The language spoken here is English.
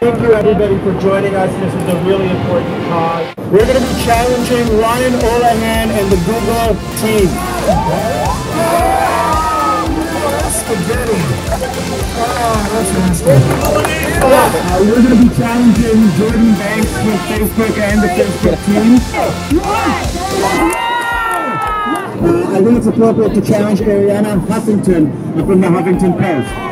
Thank you everybody for joining us. This is a really important cause. We're going to be challenging Ryan Olohan and the Google team. Spaghetti. Oh, we're going to be challenging Jordan Banks with Facebook and the Facebook team. I think it's appropriate to challenge Arianna Huffington from the Huffington Post.